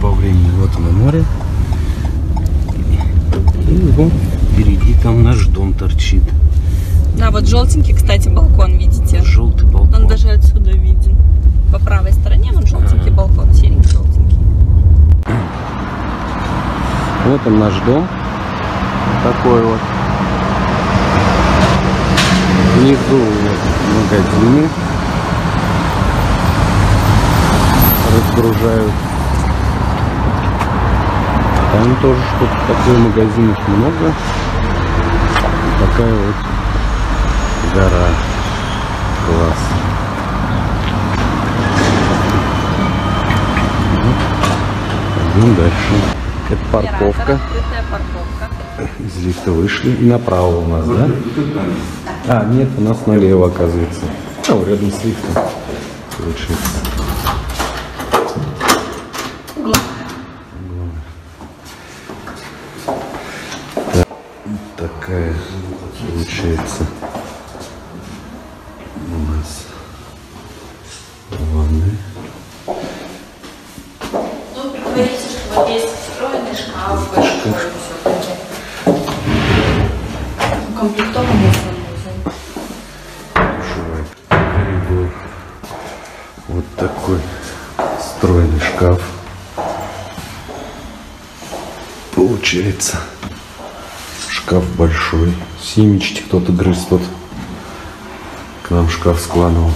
по времени. Вот оно море. И вот впереди там наш дом торчит. Да, вот желтенький, кстати, балкон, видите? Желтый балкон. Он даже отсюда виден. По правой стороне вон желтенький балкон, серенький желтенький. Вот он наш дом. Такой вот. Внизу вот магазины. Разгружают. Там тоже что-то такое, магазинов много. И такая вот гора. Класс. Идем дальше. Это парковка. Парковка. Из лифта вышли. И направо у нас, да? А, нет, у нас налево, оказывается. А, рядом с лифтом. Получается. Ванная. Ну, говорите, что вот есть встроенный шкаф, большой, укомплектованный санузел. душевой коридор. Вот такой встроенный шкаф. Получается. Шкаф большой. Семечки кто-то грыз тут. К нам шкаф складывал.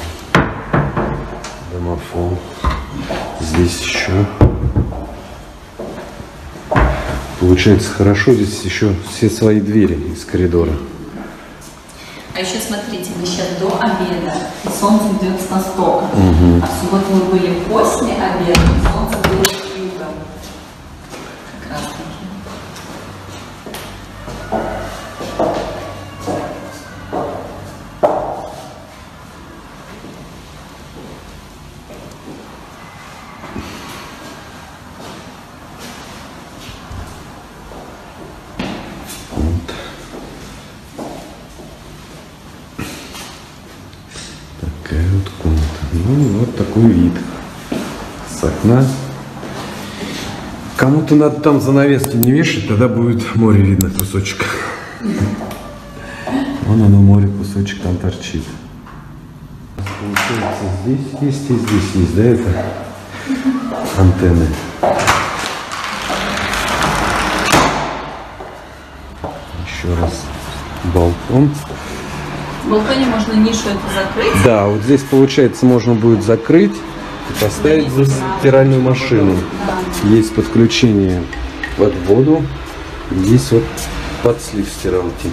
Домофон. Здесь еще. Получается хорошо. Здесь еще все свои двери из коридора. А еще смотрите, мы сейчас до обеда, и солнце идет с востока. А в субботу мы были после обеда, и солнце было с юга. Как раз таки. Такая вот комната. Ну, и вот такой вид. С окна. Кому-то надо там занавески не вешать, тогда будет море видно кусочек. Вон оно море, кусочек там торчит. Получается, здесь есть и здесь есть, да, это антенны. Еще раз балкон. Балконе можно нишу эту закрыть. Да, вот здесь, получается, можно будет закрыть и поставить здесь стиральную машину. Есть подключение под воду, есть вот под слив стиралки.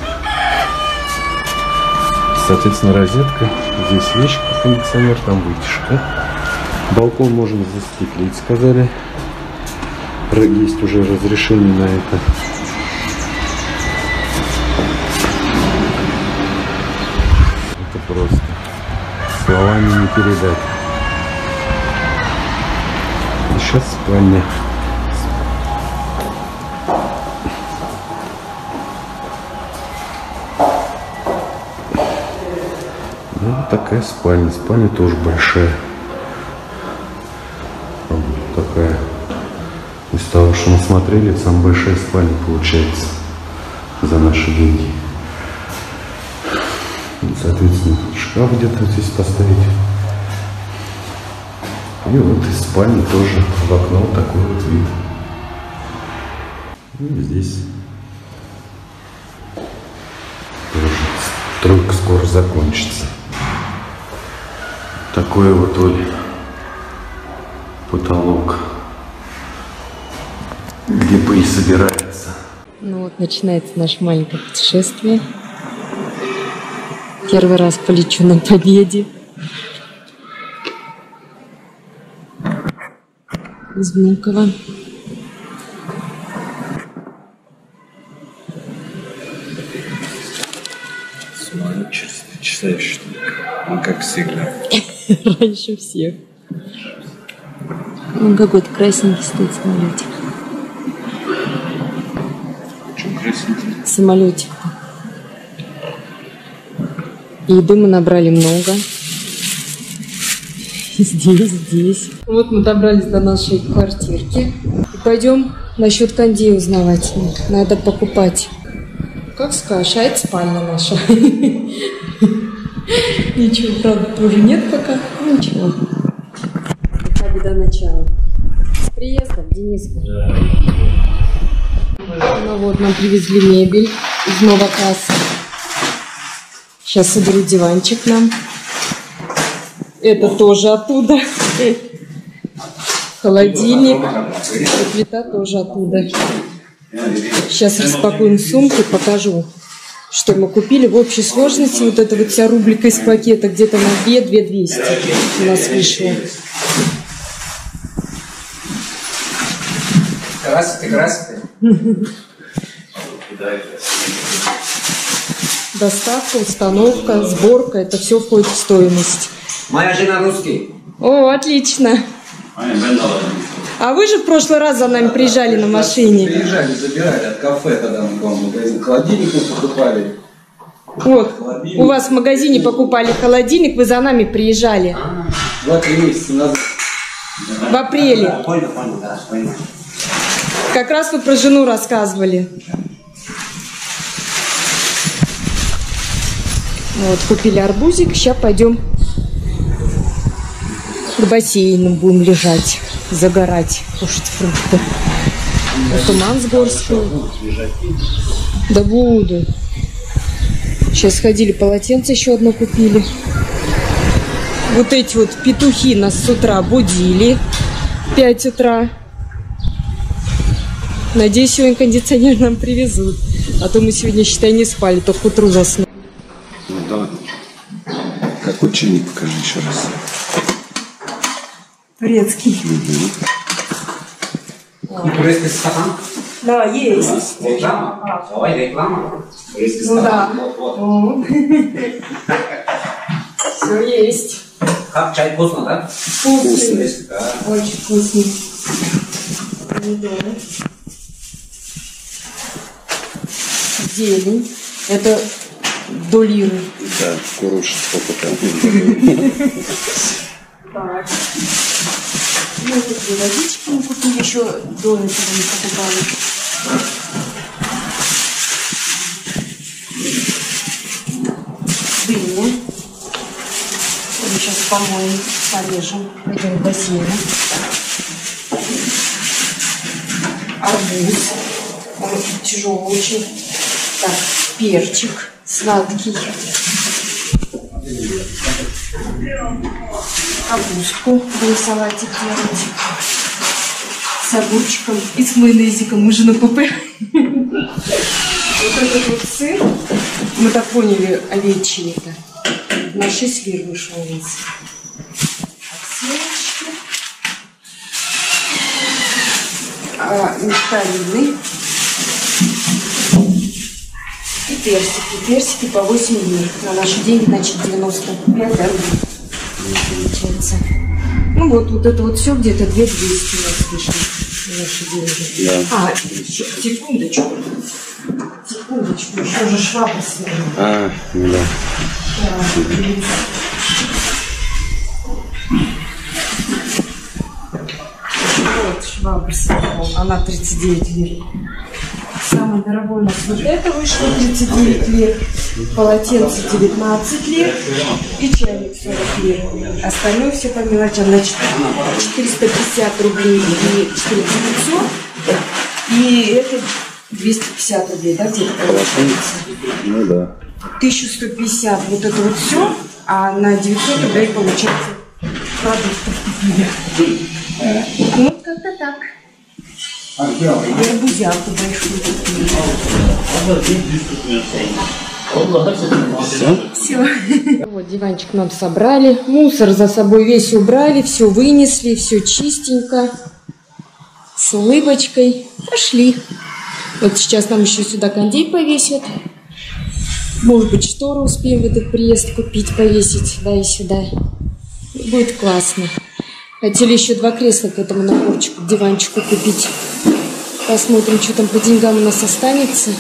Соответственно, розетка. Здесь вещь, кондиционер, там вытяжка. Балкон можно застеклить, сказали. Есть уже разрешение на. Это словами не передать. Сейчас спальня. Ну, вот такая спальня. Спальня тоже большая. Вот такая. Из того, что мы смотрели, это самая большая спальня получается за наши деньги. Соответственно, шкаф где-то здесь поставить. И вот из спальни тоже в окно такой вот вид. И здесь тоже стройка скоро закончится. Такой вот Оль, потолок, где пыль собирается. Ну вот начинается наше маленькое путешествие. Первый раз полечу на победе. Из Внуково. Читаешь, что ли? Ну, как всегда. Раньше всех. Он какой-то красненький стоит самолетик. Чем красненький? Самолетик. Еды мы набрали много. Здесь, здесь. Вот мы добрались до нашей квартирки. И пойдем насчет кондей узнавать. Надо покупать. Как скажешь, а это спальня наша. Ничего, правда, тоже нет пока. Ну, Ничего. Пока беда начала. С приездом, Дениска. Ну вот, нам привезли мебель из Новокасса. Сейчас соберу диванчик нам. Это тоже оттуда. Холодильник. И плита тоже оттуда. Сейчас распакуем сумку, покажу, что мы купили. В общей сложности вот эта вот вся рубрика из пакета где-то на 2 2 200 у нас вышло. Красите, красите. Доставка, установка, сборка, это все входит в стоимость. Моя жена русский. О, отлично. А вы же в прошлый раз за нами приезжали на машине. Приезжали, забирали от кафе, тогда мы к вам в магазин. Холодильник мы покупали. Вот, у вас в магазине покупали холодильник, вы за нами приезжали Два-три месяца назад. в апреле. Понял, понял, да, понял. Как раз вы про жену рассказывали. Вот, купили арбузик, сейчас пойдем к бассейну будем лежать, загорать, кушать фрукты. А Туман с Горской. Да буду. Сейчас сходили, полотенце еще одно купили. Вот эти вот петухи нас с утра будили в 5 утра. Надеюсь, сегодня кондиционер нам привезут. А то мы сегодня, считай, не спали, только к утру заснули. Какой чайник покажи еще раз. Турецкий. Турецкий стакан. Да, есть. Реклама. Давай, реклама. Турецкий Ну стакан. да. Вот, вот. Все есть. Как чай вкусно, да? Вкусный. Да. Очень вкусный. Помидоры. Зелень. Это до лиры. Да, куруш, сколько там. Так. Ну, две водички мы купили еще до этого не покупали. Дыня. Мы сейчас помоем, порежем. Пойдем к бассейну. Арбуз. Тяжелый очень. Так, перчик сладкий. Капустку будем салатик делать с огурчиком и с майонезиком. Мы же на купе. Вот этот вот сыр, мы так поняли, овечий это. На 6 лир вышел весь. Семечки. А, нектарины. И персики. Персики по 8 лир. На наши деньги, значит, 95 да, рублей получается. Ну вот, вот это вот все где-то 2200 у нас вышло на наши деньги. А, еще, секундочку. Секундочку, еще же швабра свернула. А, да. Вот швабра свернула, она 39 лир. Самое дорогое у нас вот это вышло 39 лир, полотенце 19 лир и чайник 40 лир. Остальное все по мелочам, значит 450 рублей и 4500 и это 250 рублей, да, где-то получается? Ну да. 1150 вот это вот все, а на 900 рублей получается продуктов. Ну, арбузяку большую купили. Все. Вот диванчик нам собрали. Мусор за собой весь убрали, все вынесли, все чистенько. С улыбочкой. Пошли. Вот сейчас нам еще сюда кондей повесят. Может быть, шторы успеем в этот приезд купить, повесить, да, и сюда. Будет классно. Хотели еще два кресла к этому наборчику, диванчику купить. Посмотрим, что там по деньгам у нас останется.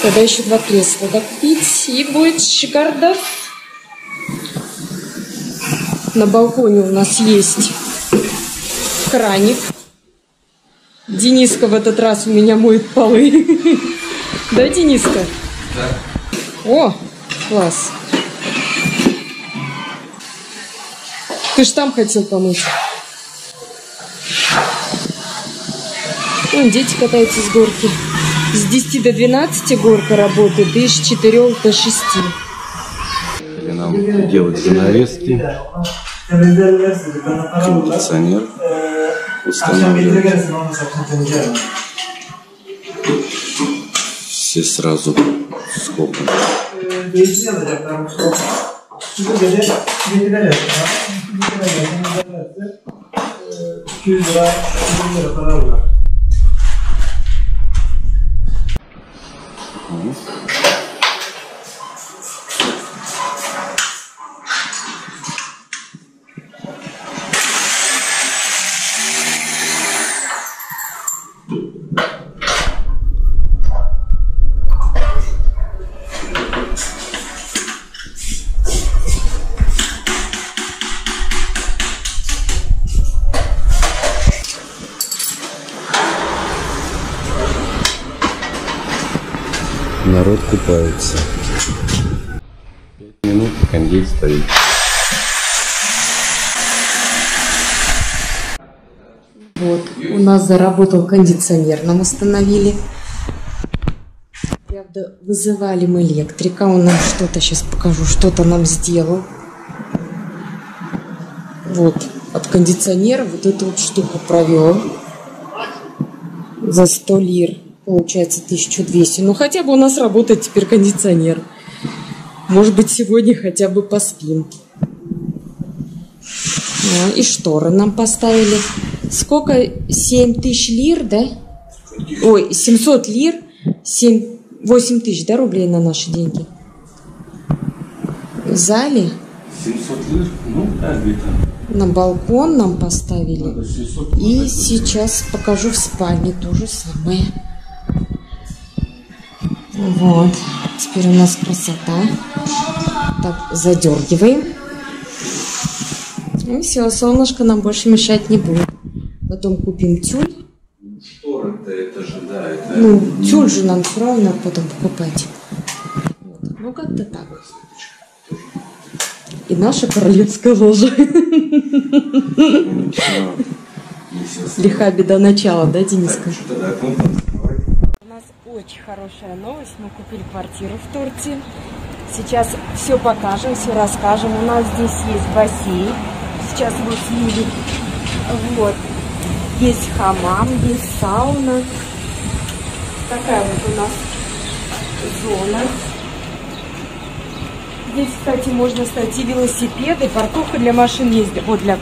Тогда еще два кресла докупить, и будет шикардос. На балконе у нас есть краник. Дениска в этот раз у меня моет полы. Да, Дениска? Да. О, класс. Ты ж там хотел помыть. Вон дети катаются с горки. С 10 до 12 горка работает, и с 4 до 6. Или нам делать занавески, кондиционер устанавливать. Все сразу сколько? Народ купается. Пять минут кондей стоит. Вот, у нас заработал кондиционер, нам установили. Правда, вызывали мы электрика, он нам что-то, сейчас покажу, что-то нам сделал. Вот, от кондиционера вот эту вот штуку провел. За 100 лир, получается 1200. Ну, хотя бы у нас работает теперь кондиционер. Может быть, сегодня хотя бы поспим. Ну, и шторы нам поставили. Сколько? 7 тысяч лир, да? Ой, 700 лир, 7, 8 тысяч, да, рублей на наши деньги? В зале 700 лир? Ну, да, где-то. на балкон нам поставили. И сейчас покажу в спальне то же самое. Вот. Теперь у нас красота. Так, задергиваем. И все, солнышко нам больше мешать не будет. Потом купим тюль. Шторы-то это же, да, это... Ну, тюль же нам все равно потом покупать. Вот. Ну, как-то так. И наша королевская ложа. Лиха беда начала, да, Дениска? Тогда окно там закрывай. У нас очень хорошая новость. Мы купили квартиру в Турции. Сейчас все покажем, все расскажем. У нас здесь есть бассейн. Сейчас его слили. Вот. Есть хамам, есть сауна. Такая вот у нас зона. Здесь, кстати, можно стать и велосипеды, парковка для машин есть. Вот для,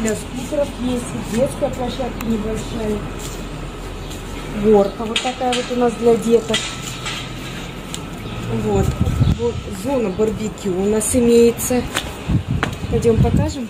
для скутеров есть. Детская площадка небольшая. Горка вот такая вот у нас для деток. Вот. вот зона барбекю у нас имеется. Пойдем покажем.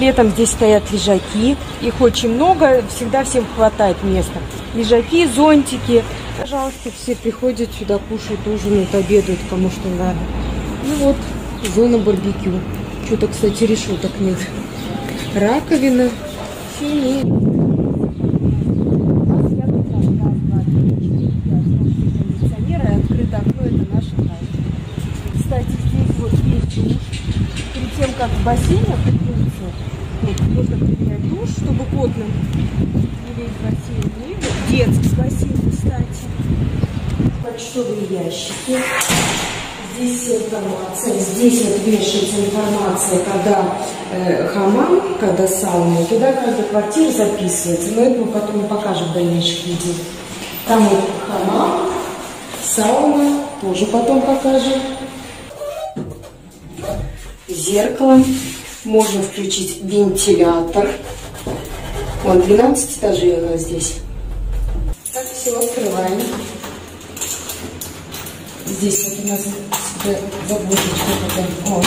Летом здесь стоят лежаки. Их очень много, всегда всем хватает места. Лежаки, зонтики. Пожалуйста, все приходят сюда, кушают, ужинают, обедают, кому что надо. Ну вот, зона барбекю. Что-то, кстати, решеток нет. Раковина. Тайна. Кстати, здесь вот душ. Перед тем, как в бассейн окунуться, вот, нужно принять душ, чтобы кот нам не лезть в бассейн. Ну и вот детский бассейн, кстати. Почтовые ящики. Здесь информация. Здесь вот вешается информация, когда э, хамам, когда сауна, туда каждая квартира записывается. Но это мы потом покажем в дальнейших видео. Там вот хамам, сауна, тоже потом покажем. Зеркало. Можно включить вентилятор. Вон 12 этажей у нас здесь. Так, все, открываем. Здесь вот у нас заботочка такая. О.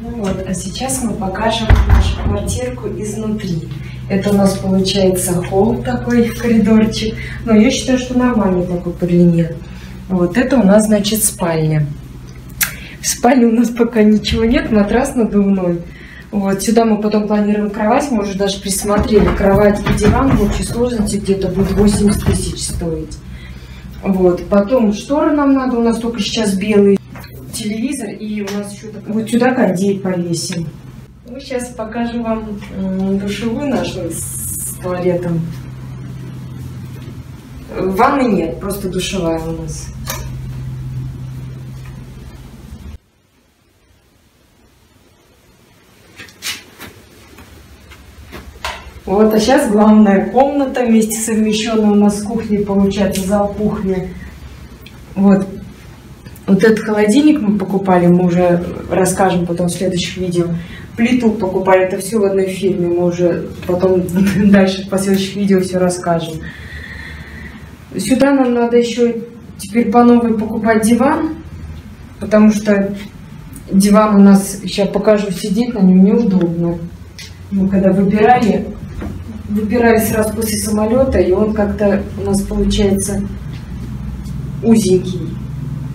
Ну вот, а сейчас мы покажем нашу квартирку изнутри. Это у нас получается холл такой, коридорчик. Но я считаю, что нормальный такой по длине. Вот это у нас, значит, спальня. В спальне у нас пока ничего нет, матрас надувной. Вот, сюда мы потом планируем кровать, мы уже даже присмотрели. Кровать и диван в общей сложности где-то будет 80 тысяч стоить. Вот, потом шторы нам надо, у нас только сейчас белый телевизор, и у нас еще так- вот сюда кондей повесим. Ну, сейчас покажу вам душевую нашу с туалетом. Ванны нет, просто душевая у нас. Вот, а сейчас главная комната вместе совмещенная у нас с кухней, получается, зал кухни. Вот. Вот этот холодильник мы покупали, мы уже расскажем потом в следующих видео. Плиту покупали, это все в одной фирме, мы уже потом дальше в последующих видео все расскажем. Сюда нам надо еще теперь по новой покупать диван, потому что диван у нас, сейчас покажу, сидеть на нем неудобно. Мы когда выбирали, выбирали сразу после самолета, и он как-то у нас получается узенький.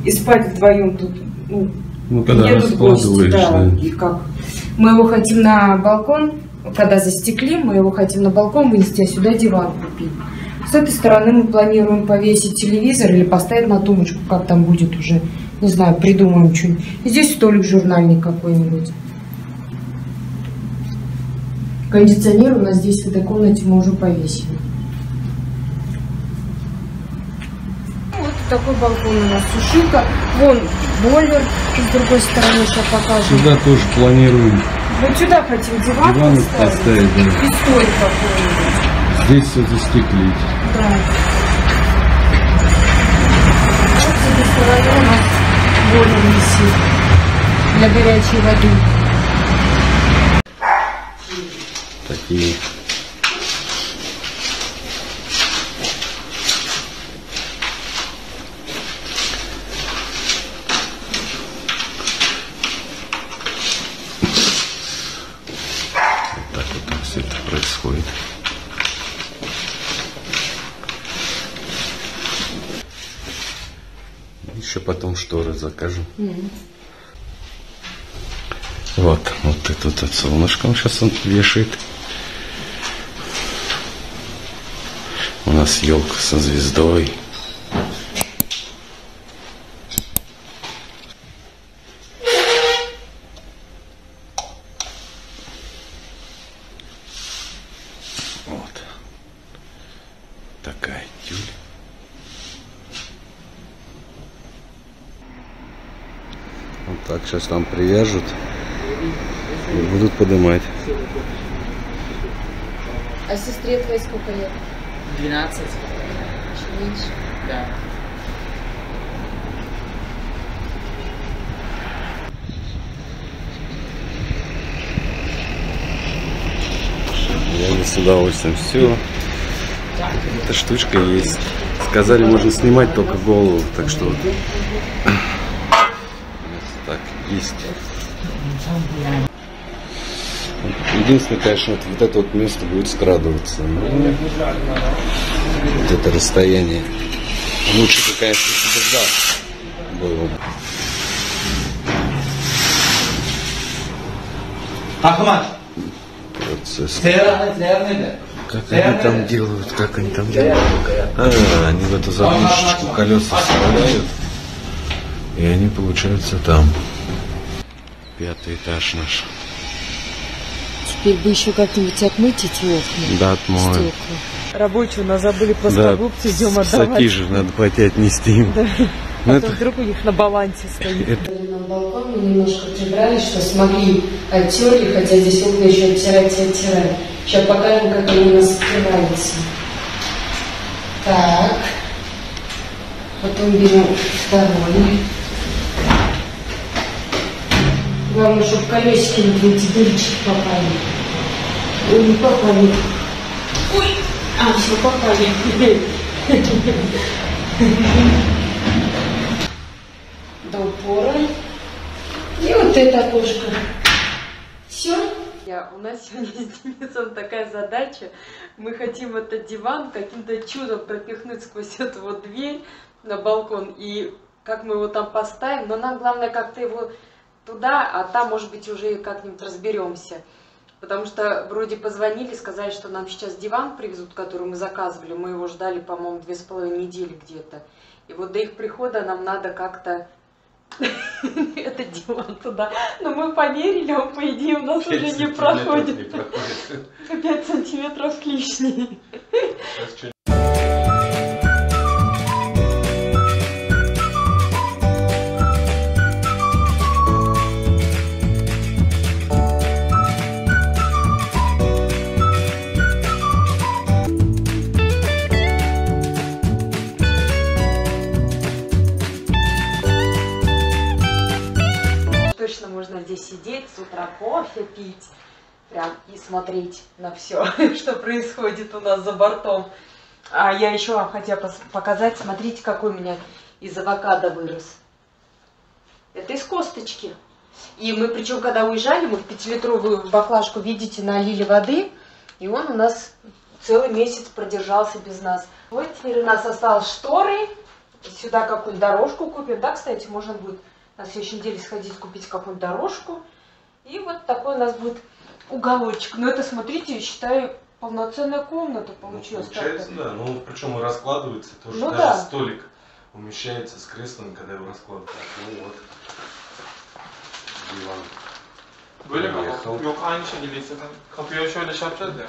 И спать вдвоем тут, ну, Ну, когда едут гости, раскладываешь, да, да. и как. Мы его хотим на балкон, когда застекли, мы его хотим на балкон вынести, а сюда диван купить. С этой стороны мы планируем повесить телевизор или поставить на тумбочку, как там будет уже, не знаю, придумаем что-нибудь. И здесь столик журнальный какой-нибудь. Кондиционер у нас здесь в этой комнате мы уже повесили. Вот такой балкон у нас сушилка. Вон бойлер с другой стороны, сейчас покажем. Сюда тоже планируем. Вот сюда хотим диван, Диван поставить. поставить, да. И столик какой-нибудь. Здесь все застеклить. Да. Вот стороны у нас бойлер висит для горячей воды. Такие. Вот так вот там все это происходит. Еще потом шторы закажем. Вот, вот это вот солнышком сейчас он вешает. У нас елка со звездой. Вот. Такая тюль. Вот так сейчас там привяжут и будут поднимать. А сестре твоей сколько лет? 12. Чуть меньше. Да. Я бы с удовольствием. Все. Эта штучка есть. Сказали, можно снимать только голову, так что. Так, есть. Единственное, конечно, вот, вот это вот место будет скрадываться. Ну, вот это расстояние. Лучше бы, конечно, если бы да, было. Takımaç. Процесс. Как они там делают, как они там делают? А, они в эту заглушечку колеса вставляют, и они получаются там. Пятый этаж наш. Теперь бы еще как-нибудь отмыть эти окна. Да, отмоем. Стекла. Рабочие у нас забыли просто Да, идем отдавать. Сатижи надо пойти отнести им. Ну, Потом это- вдруг у них на балансе стоит. Это- На балкон мы немножко прибрали, что смогли оттерли, хотя здесь окна еще оттирать и оттирать. Сейчас покажем, как они у нас открываются. Так. Потом берем второй. Главное, чтобы колесики вот в эти дырочки попали. Ой, не попали. Ой, а, все, попали. До упора. И вот это окошко. Все. Я- У нас сегодня с Денисом такая задача. Мы хотим этот диван каким-то чудом пропихнуть сквозь эту вот дверь на балкон. И как мы его там поставим, но нам главное как-то его туда, а там, может быть, уже как-нибудь разберемся. Потому что вроде позвонили, сказали, что нам сейчас диван привезут, который мы заказывали. Мы его ждали, по-моему, две с половиной недели где-то. И вот до их прихода нам надо как-то этот диван туда. Но мы померили, он, по идее, у нас уже не проходит. 5 сантиметров лишний. Можно здесь сидеть, с утра кофе пить, прям и смотреть на все, что происходит у нас за бортом. А я еще вам хотела показать, смотрите, какой у меня из авокадо вырос. Это из косточки. И мы, причем, когда уезжали, мы в пятилитровую баклажку, видите, налили воды, и он у нас целый месяц продержался без нас. Вот теперь у нас осталось шторы, сюда какую-нибудь дорожку купим. Да, кстати, можно будет на следующей неделе сходить купить какую-нибудь дорожку. И вот такой у нас будет уголочек. Но это, смотрите, я считаю, полноценная комната получилась. Ну, Получается, да, ну причем и раскладывается тоже, Ну даже да. столик умещается с креслом, когда его раскладывают. Ну вот. Диван. Böyle? Yakal. Yok aynı şekilde. Kapıya şöyle şey yapacağız ya.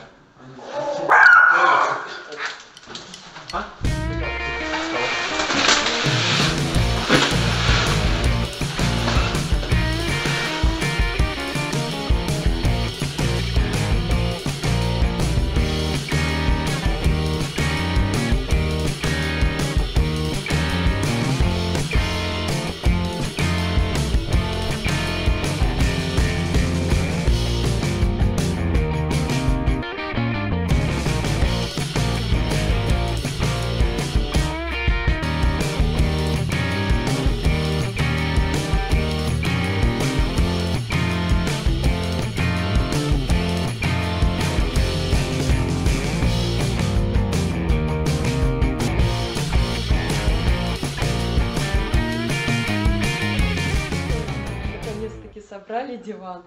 Диван.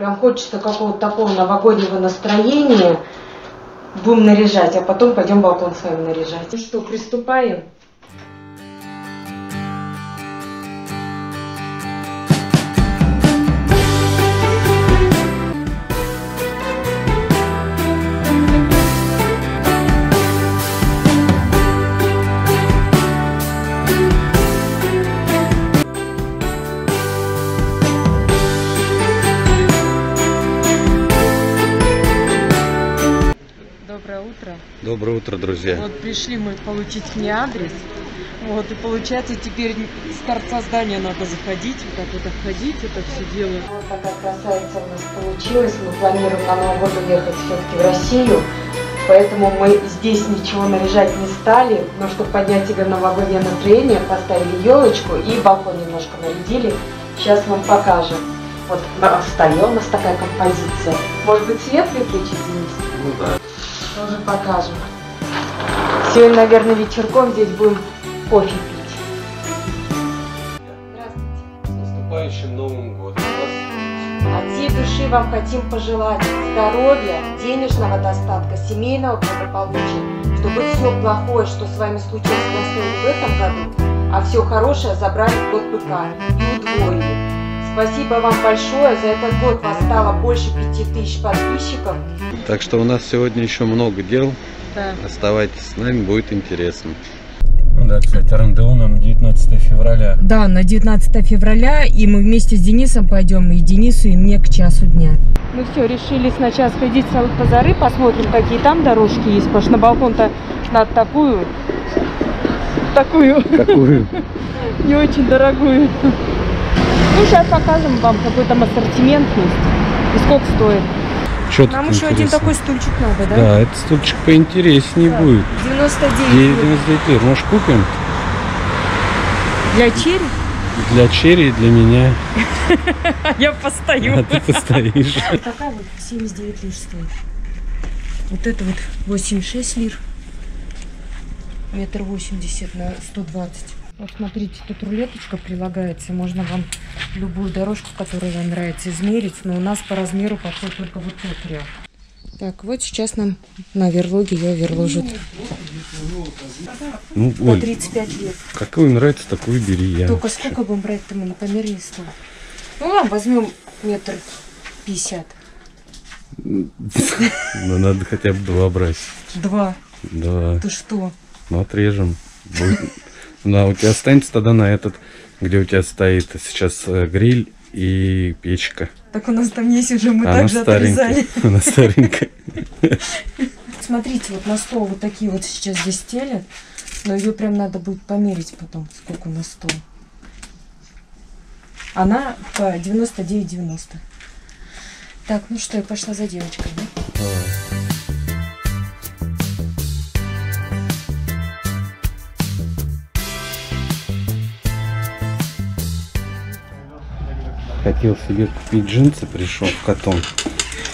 Прям хочется какого-то такого новогоднего настроения. Будем наряжать, а потом пойдем балкон с вами наряжать. Ну что, приступаем? Утро, друзья. Вот пришли мы получить мне адрес. Вот, и получается теперь с торца здания надо заходить, вот так вот обходить, это все дело. Вот такая красавица у нас получилась. Мы планируем на Новый год уехать все-таки в Россию. Поэтому мы здесь ничего наряжать не стали. Но чтобы поднять тебе новогоднее настроение, поставили елочку и балкон немножко нарядили. Сейчас вам покажем. Вот столе у нас такая композиция. Может быть, свет выключить, Денис? Ну да. Тоже покажем. Сегодня, наверное, вечерком здесь будем кофе пить. Здравствуйте. С наступающим Новым годом. От всей души вам хотим пожелать здоровья, денежного достатка, семейного благополучия, чтобы все плохое, что с вами случилось, в этом году, а все хорошее забрали в год быка и удвоили. Спасибо вам большое. За этот год вас стало больше пяти тысяч подписчиков. Так что у нас сегодня еще много дел. Да. Оставайтесь с нами, будет интересно. Да, кстати, рандеву нам 19 февраля. Да, на 19 февраля, и мы вместе с Денисом пойдем, и Денису, и мне к часу дня. Ну все, решили сначала сходить в Салык-Базары, посмотрим, какие там дорожки есть, потому что на балкон-то надо такую, такую, Какую? не очень дорогую. Ну, сейчас покажем вам, какой там ассортимент есть, и сколько стоит. Что Нам еще один интересно? такой стульчик надо, да? Да, этот стульчик поинтереснее Да. будет. 99 Ей лир. 99 лир. Может, купим? Для черри? Для Черри и для меня. Я постою. А ты постоишь. Такая вот 79 лир стоит. Вот это вот 86 лир. Метр восемьдесят на 120. Вот смотрите, тут рулеточка прилагается. Можно вам любую дорожку, которая вам нравится, измерить. Но у нас по размеру подходит только вот тут ряд. Так, вот сейчас нам на верлоге ее верложат. Ну, По Оль, 35 лет. какую нравится, такую бери я. Только сколько будем брать-то мы на померенный стол? Ну ладно, возьмем метр пятьдесят. Ну, надо хотя бы два брать. Два. Да. Ты что? Ну, отрежем. Будет- Да, у тебя останется тогда на этот, где у тебя стоит сейчас э, гриль и печка. Так у нас там есть уже, мы Она также отрезали. Она старенькая. Смотрите, вот на стол вот такие вот сейчас здесь стелят. Но ее прям надо будет померить потом, сколько на стол. Она по 99,90. Так, ну что, я пошла за девочкой, да? Давай. Хотел себе купить джинсы, пришел в Катон.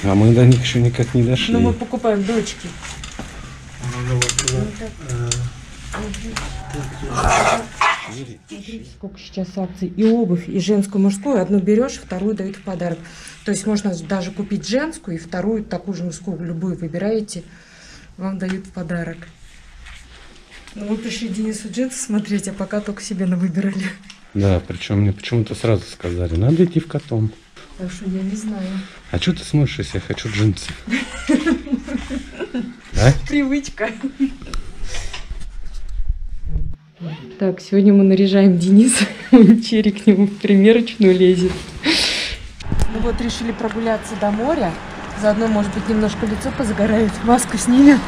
А мы до них еще никак не дошли. Ну, мы покупаем дочки. Смотрите, сколько сейчас акций. И обувь, и женскую, и мужскую. Одну берешь, вторую дают в подарок. То есть можно даже купить женскую и вторую, такую же мужскую, любую выбираете, вам дают в подарок. Ну, мы пришли Денису джинсы смотреть, а пока только себе на выбирали. Да, причем мне почему-то сразу сказали, надо идти в Катон. Так что я не знаю. А что ты смотришь, если я хочу джинсы? Да? Привычка. Так, сегодня мы наряжаем Дениса. Черри к нему в примерочную лезет. Ну вот, решили прогуляться до моря. Заодно, может быть, немножко лицо позагорает. Маску снимем.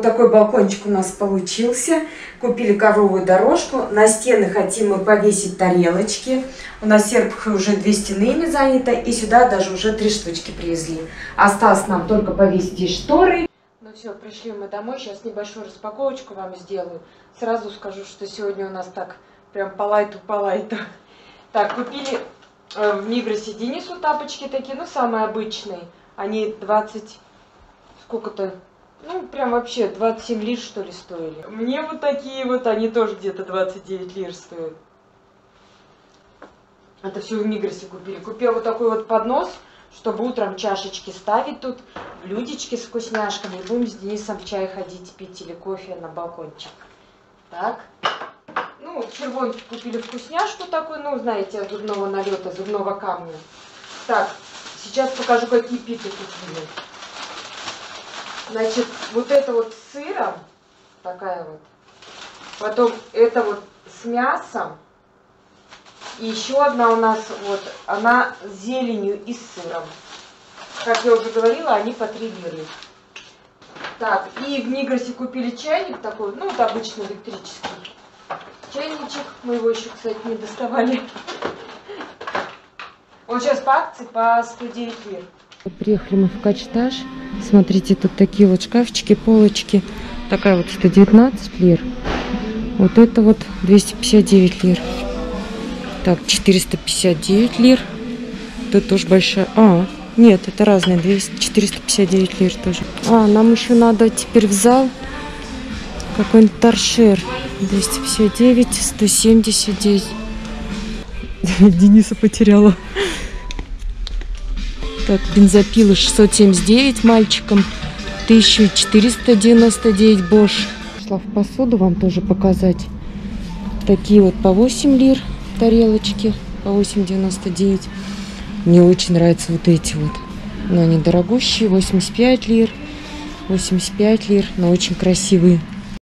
Вот такой балкончик у нас получился. Купили ковровую дорожку. На стены хотим мы повесить тарелочки. У нас в уже две стены ими занято. И сюда даже уже три штучки привезли. Осталось нам только повесить здесь шторы. Ну все, пришли мы домой. Сейчас небольшую распаковочку вам сделаю. Сразу скажу, что сегодня у нас так прям по лайту, по лайту. Так, купили э, в Мигросе Денису тапочки такие, ну, самые обычные. Они 20, сколько-то, ну, прям вообще 27 лир, что ли, стоили. Мне вот такие вот, они тоже где-то 29 лир стоят. Это все в Мигросе купили. Купила вот такой вот поднос, чтобы утром чашечки ставить тут, блюдечки с вкусняшками. И будем с Денисом в чай ходить, пить или кофе на балкончик. Так. Ну, в червонке купили вкусняшку такую, ну, знаете, от зубного налета, зубного камня. Так, сейчас покажу, какие питы купили. Значит, вот это вот с сыром, такая вот. Потом это вот с мясом. И еще одна у нас вот, она с зеленью и с сыром. Как я уже говорила, они по 3 лиры. Так, и в Мигросе купили чайник такой, ну, вот обычный электрический. Чайничек, мы его еще, кстати, не доставали. Он сейчас по акции по 109 лир. Приехали мы в Качтаж. Смотрите, тут такие вот шкафчики, полочки. Такая вот 119 лир. Вот это вот 259 лир. Так, 459 лир. Тут тоже большая. А, нет, это разные. 200, 459 лир тоже. А, нам еще надо теперь в зал какой-нибудь торшер. 259, 179. Дениса потеряла. Так, бензопилы 679 мальчикам, 1499 Bosch. Шла в посуду вам тоже показать. Такие вот по 8 лир тарелочки, по 8,99. Мне очень нравятся вот эти вот. Но они дорогущие, 85 лир. 85 лир, но очень красивые.